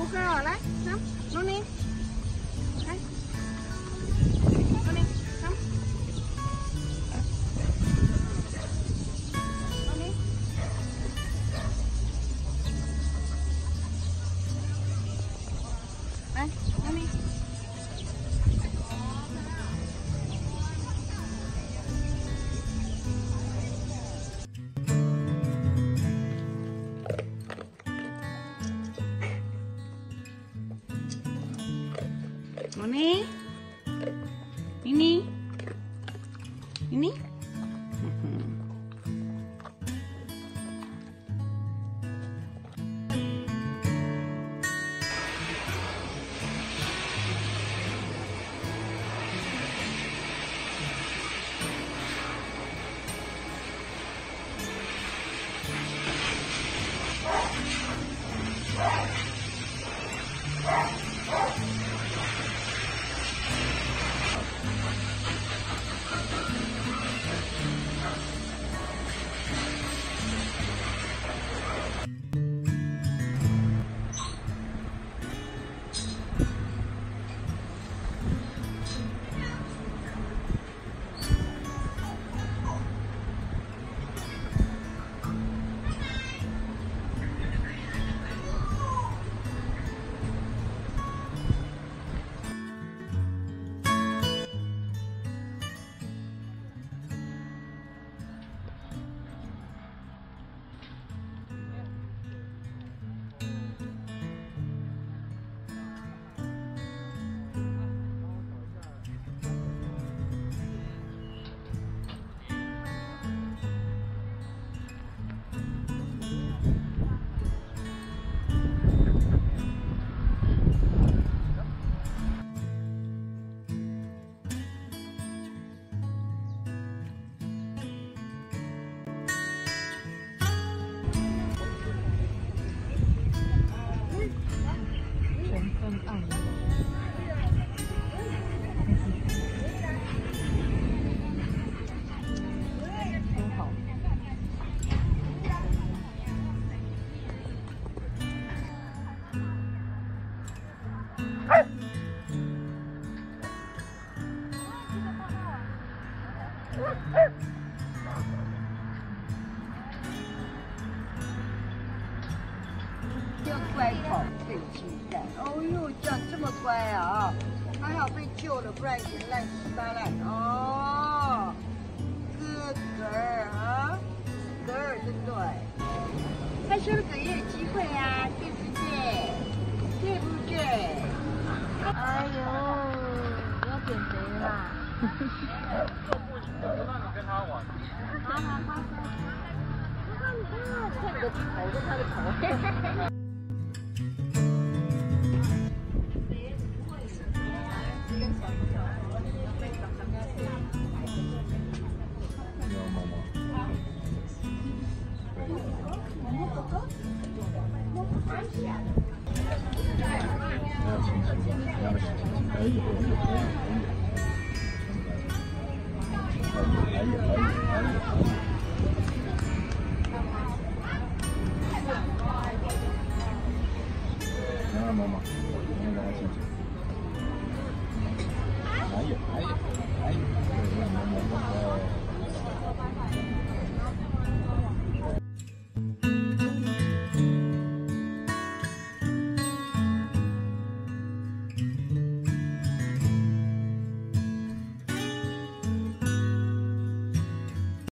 Cô kêu ở đấy, nắm, nó lên. Đấy. Ini. Ini. Ini. 就乖宝贝鸡蛋，哦呦，这样这么乖啊！还好被救了，不然也烂稀巴烂哦。good girl 啊，girl 对不对？他生个也有机会啊，对不对？对不对？哎呦，要减肥啦！好好好，你看你看，看你的头跟他的头。没，妈妈，明天咱再想想。可以，可以。